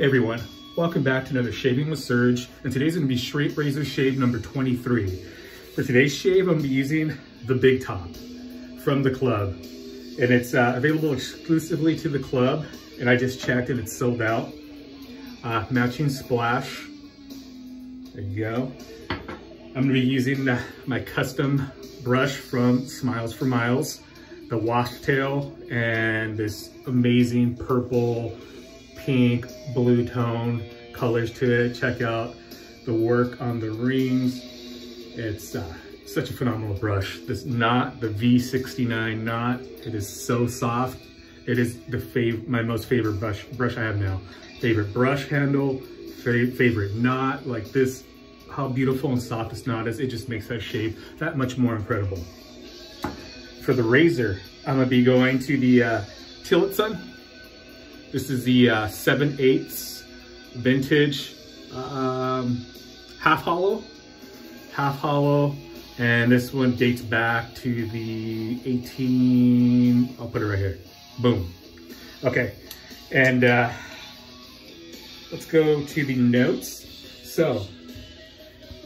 everyone, welcome back to another Shaving with Serge, and today's gonna be Straight Razor Shave number 23. For today's shave, I'm gonna be using the Big Top from the club, and it's uh, available exclusively to the club, and I just checked and it's sold out. Uh, matching splash, there you go. I'm gonna be using uh, my custom brush from Smilez for Milez, the wash tail, and this amazing purple, pink, blue tone colors to it. Check out the work on the rings. It's uh, such a phenomenal brush. This knot, the V69 knot, it is so soft. It is the fav my most favorite brush, brush I have now. Favorite brush handle, favorite knot, like this how beautiful and soft this knot is. It just makes that shape that much more incredible. For the razor, I'm gonna be going to the uh, Tillotson. This is the uh, 7 8 vintage um, half hollow, half hollow. And this one dates back to the 18, I'll put it right here. Boom. Okay, and uh, let's go to the notes. So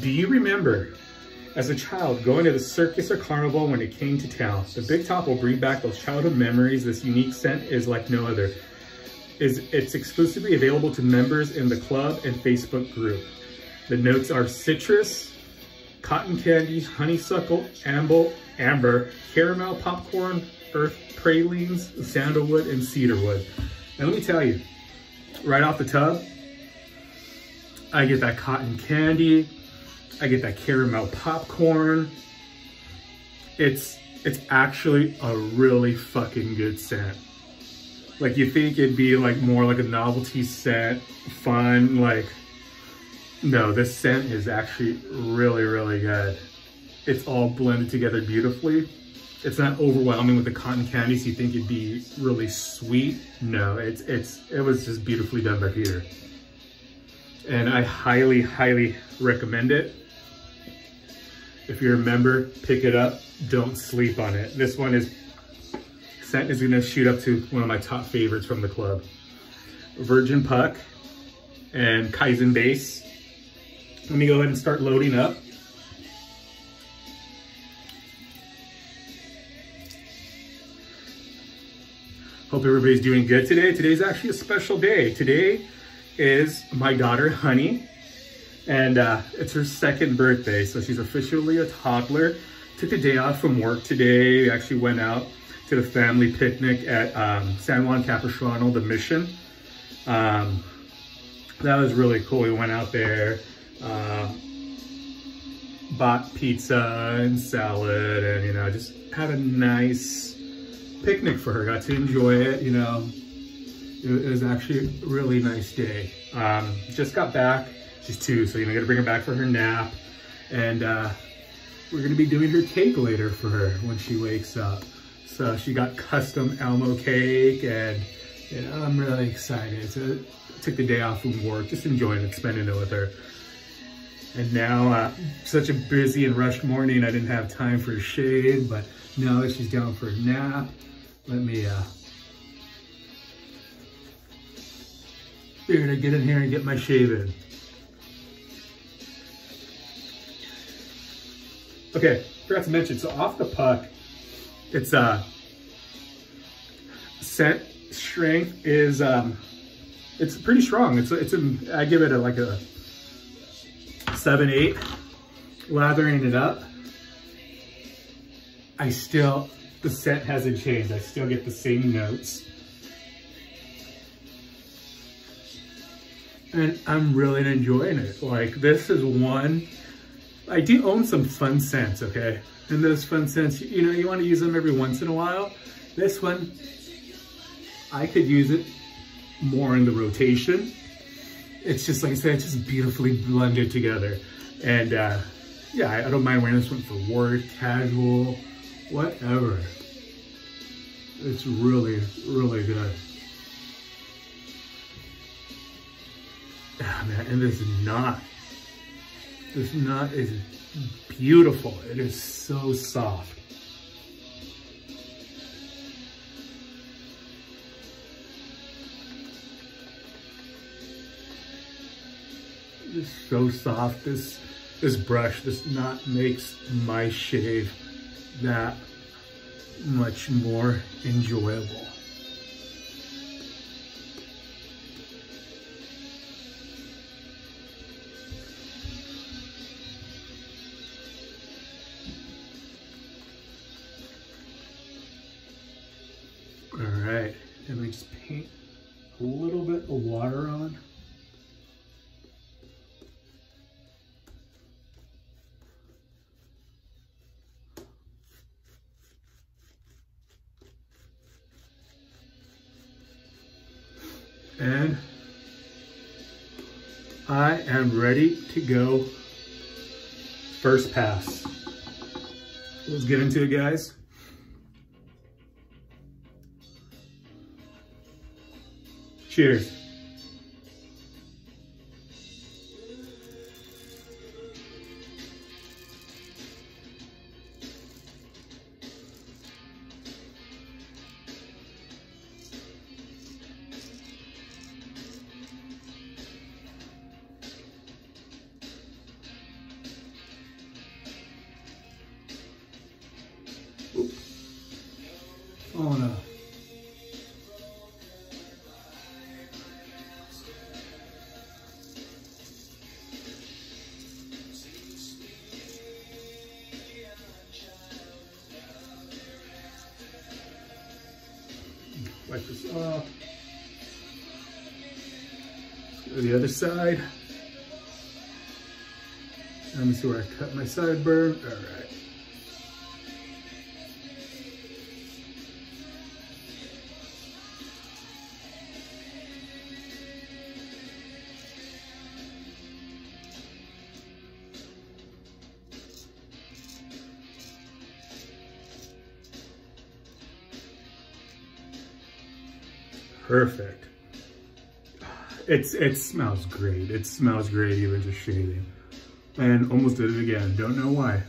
do you remember as a child going to the circus or carnival when it came to town? The Big Top will bring back those childhood memories. This unique scent is like no other. Is It's exclusively available to members in the club and Facebook group. The notes are citrus, cotton candy, honeysuckle, amber, amber, caramel popcorn, earth pralines, sandalwood, and cedarwood. And let me tell you, right off the tub, I get that cotton candy, I get that caramel popcorn. It's it's actually a really fucking good scent. Like you think it'd be like more like a novelty scent, fun, like, no, this scent is actually really, really good. It's all blended together beautifully. It's not overwhelming with the cotton candy, so you think it'd be really sweet. No, it's, it's, it was just beautifully done by Peter. And I highly, highly recommend it. If you're a member, pick it up. Don't sleep on it. This one is, scent is gonna shoot up to one of my top favorites from the club. Virgin Puck and Kaizen Base. Let me go ahead and start loading up. Hope everybody's doing good today. Today's actually a special day. Today is my daughter, Honey. And uh, it's her second birthday, so she's officially a toddler. Took the day off from work today. We actually went out to the family picnic at um, San Juan Capistrano, the Mission. Um, that was really cool. We went out there, uh, bought pizza and salad, and you know, just had a nice picnic for her. Got to enjoy it. You know, it, was actually a really nice day. Um, just got back She's two, so you know, gotta bring her back for her nap. And uh, we're gonna be doing her cake later for her when she wakes up. So she got custom Elmo cake and I'm really excited. So I took the day off from work, just enjoying it, spending it with her. And now, uh, such a busy and rushed morning, I didn't have time for a shave, but now that she's down for a nap, let me, uh, figured I'd get in here and get my shave in. Okay, forgot to mention, so off the puck, it's uh, scent strength is, um, it's pretty strong. It's, it's a, I give it a, like a seven, eight, lathering it up. I still, the scent hasn't changed. I still get the same notes. And I'm really enjoying it. Like this is one I do own some fun scents, okay? And those fun scents, you know, you want to use them every once in a while. This one, I could use it more in the rotation. It's just, like I said, it's just beautifully blended together. And uh, yeah, I, don't mind wearing this one for work, casual, whatever. It's really, really good. Ah, man, and this is not this nut is beautiful. It is so soft. is so soft. This, this brush, this knot makes my shave that much more enjoyable. A little bit of water on. And I am ready to go first pass. Let's get into it, guys. Cheers. Wipe this off. Let's go to the other side. Let me see where I cut my sideburn. All right. Perfect. It's It smells great. It smells great even just shaving. And almost did it again. Don't know why.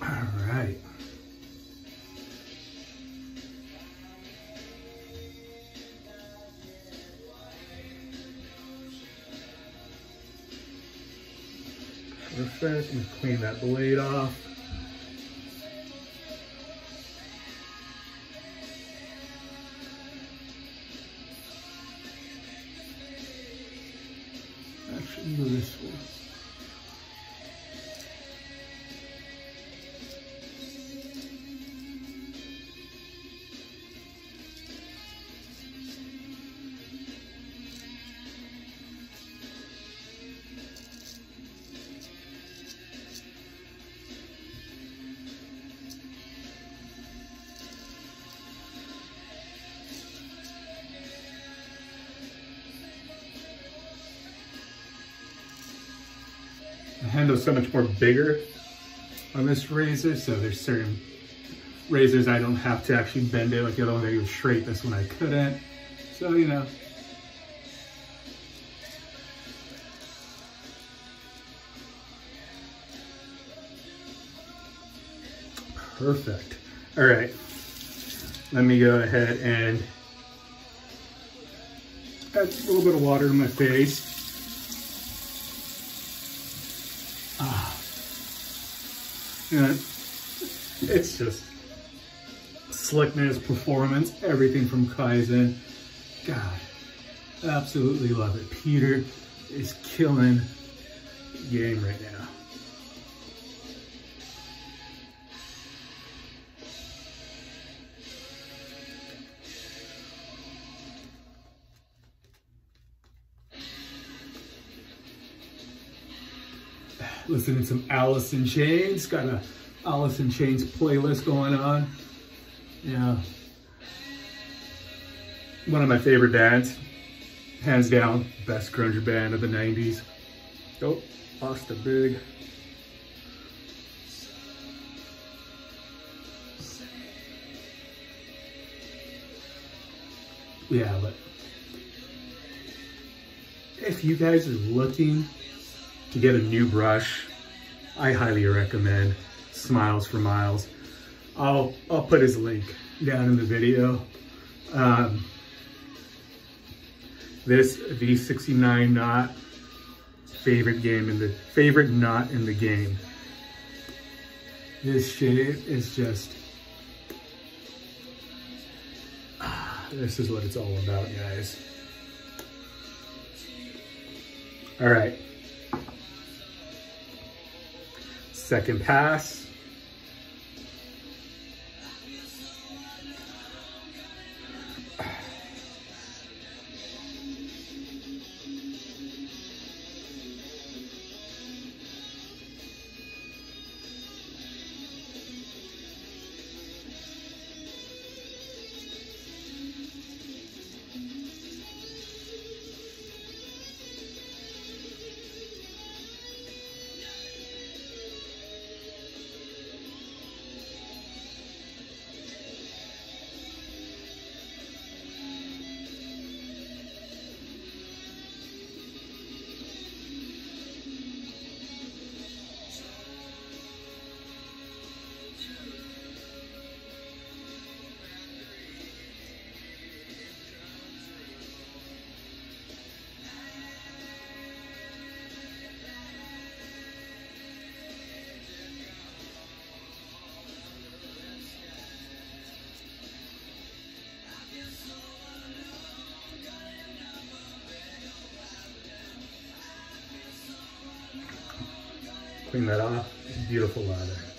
All right. Perfect. And clean that blade off. The handle's so much more bigger on this razor, so there's certain razors I don't have to actually bend it, like the other one that was straight, this one I couldn't. So, you know. Perfect. All right, let me go ahead and add a little bit of water to my face. It's just slickness, performance, everything from Kaizen. God, absolutely love it. Peter is killing game right now. Listening to some Alice in Chains. Got a Alice in Chains playlist going on. Yeah. One of my favorite bands. Hands down, best grunge band of the 90s. Oh, lost a big. Yeah, but if you guys are looking to get a new brush, I highly recommend Smilez for Milez. I'll, I'll put his link down in the video. Um, This V69 knot favorite game in the favorite knot in the game. This shave is just this is what it's all about, guys. All right. Second pass. Clean that off. Beautiful lather.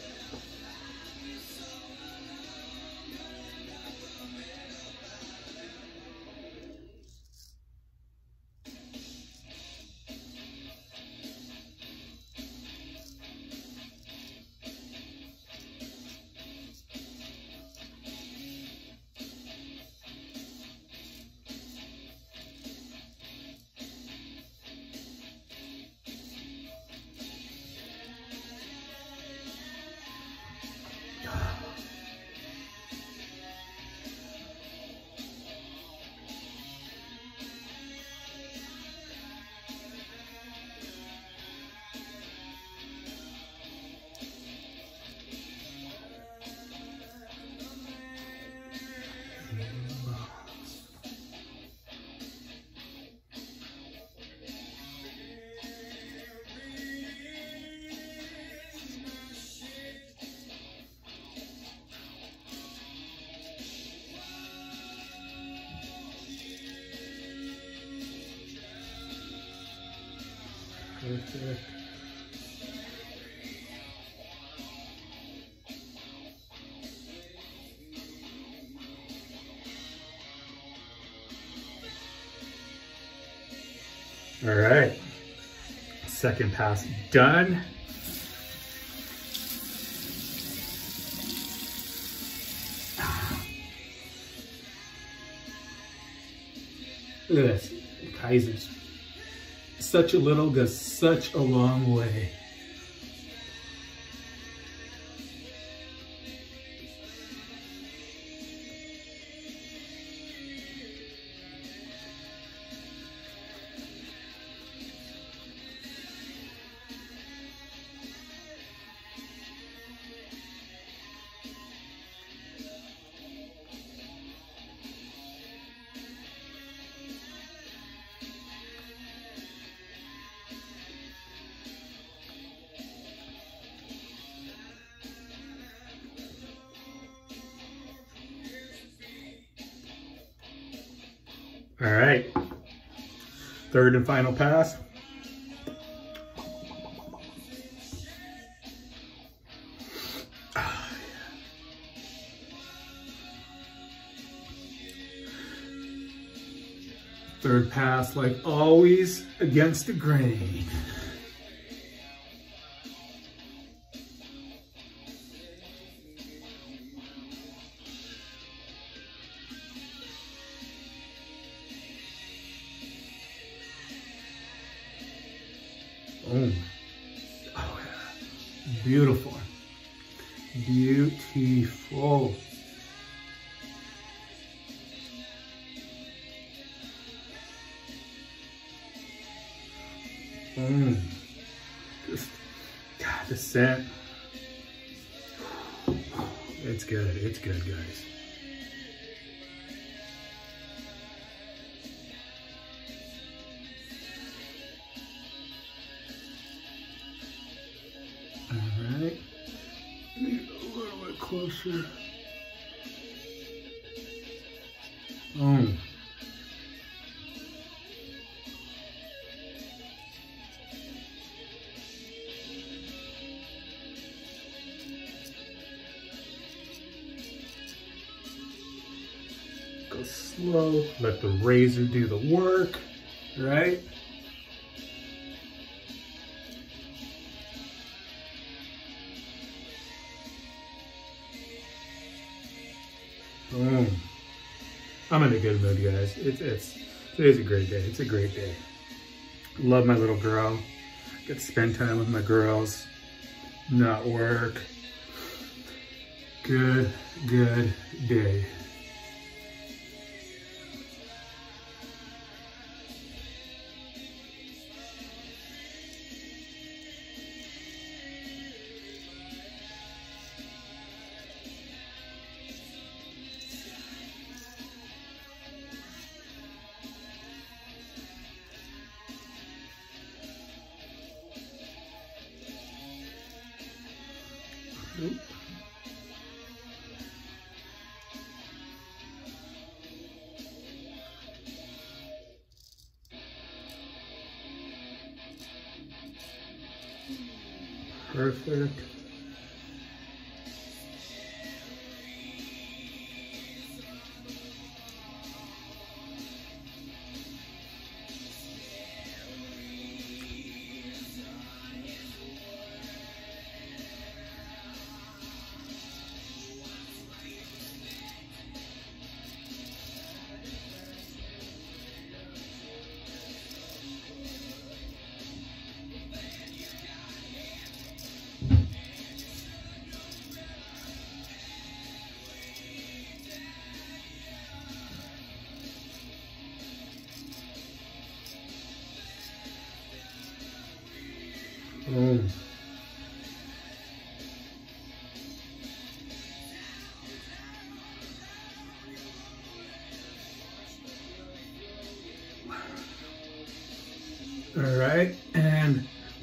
All right, second pass done. Look at this, Kaizen's such a little goes such a long way. Third and final pass. Third pass, like always, against the grain. good, guys. All right. Get a little bit closer. Let the razor do the work, right? Boom. I'm in a good mood, guys. It's, it's, today's a great day. It's a great day. Love my little girl. Get to spend time with my girls, not work. Good, good day. Nope. Perfect.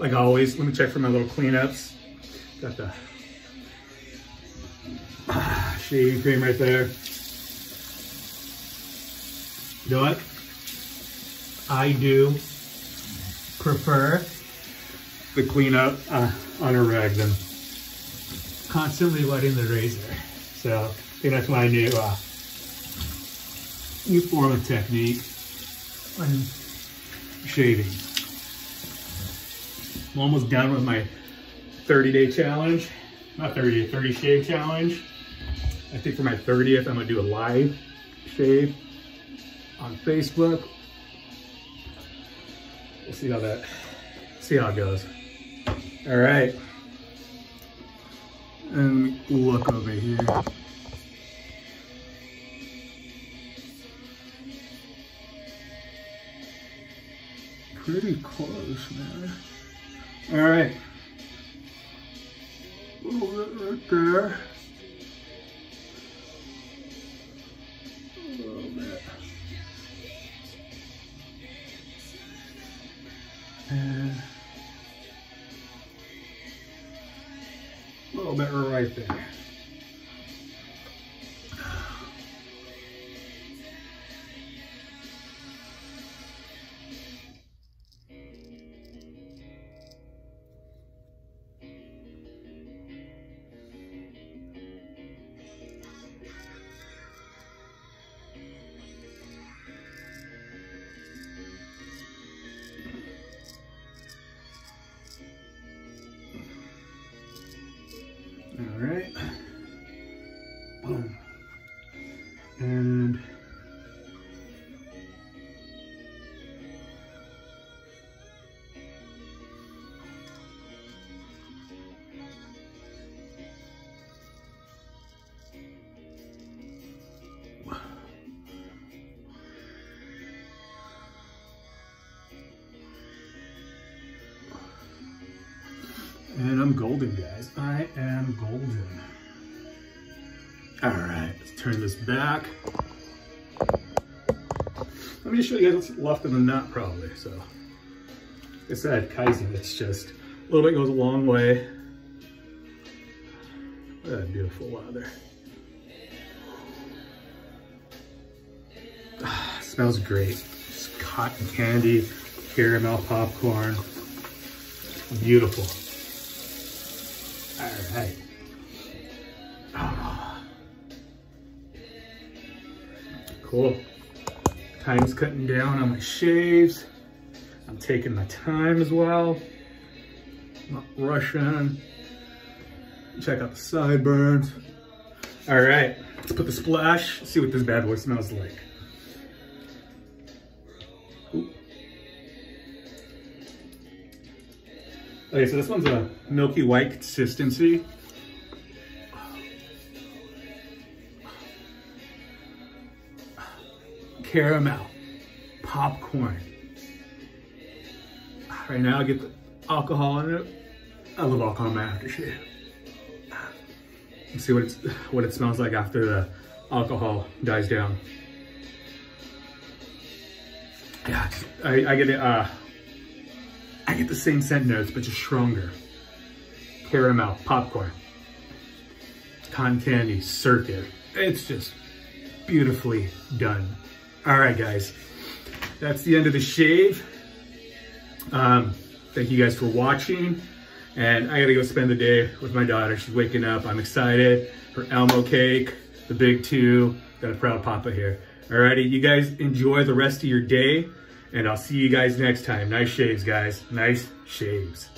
Like always, let me check for my little cleanups. Got the shaving cream right there. You know what? I do prefer the cleanup uh, on a rag than constantly wetting the razor. So I think that's my new uh, new form of technique on shaving. I'm almost done with my 30 day challenge. Not 30 day, 30 shave challenge. I think for my 30th, I'm gonna do a live shave on Facebook. We'll see how that, see how it goes. All right. And look over here. Pretty close, man. All right. A little bit right there. And I'm golden, guys. I am golden. All right, let's turn this back. Let me just show you guys what's left in the nut probably. So, like I said, Kaizen, it's just, a little bit goes a long way. What a beautiful weather. Ah, smells great. Just cotton candy, caramel popcorn. Beautiful. All right. Ah. Cool. Time's cutting down on my shaves. I'm taking my time as well. Not rushing. Check out the sideburns. All right, let's put the splash, see what this bad boy smells like. Okay, so this one's a milky white consistency. Caramel, popcorn. Right now I get the alcohol in it. I love alcohol in my aftershave. Let's see what it's what it smells like after the alcohol dies down. Yeah, I, I get it. Uh, I get the same scent notes, but just stronger. Caramel, popcorn, cotton candy, circuit. It's just beautifully done. All right, guys, that's the end of the shave. Um, thank you guys for watching. And I gotta go spend the day with my daughter. She's waking up. I'm excited. Her Elmo cake, the big two. Got a proud papa here. Alrighty, you guys enjoy the rest of your day. And I'll see you guys next time. Nice shaves, guys. Nice shaves.